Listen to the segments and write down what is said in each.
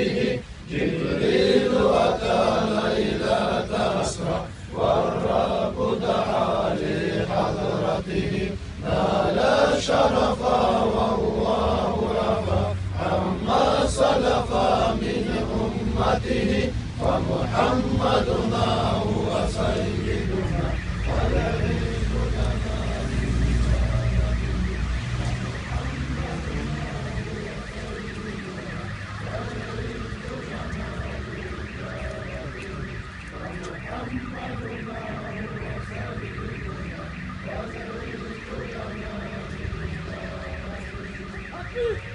بإشارته جبريل أتى ليلة أسرى والرب دعا لحضرته نال شرفا والله عفا عما سلف من أمته فمحمدنا هو سيدنا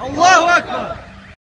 الله أكبر.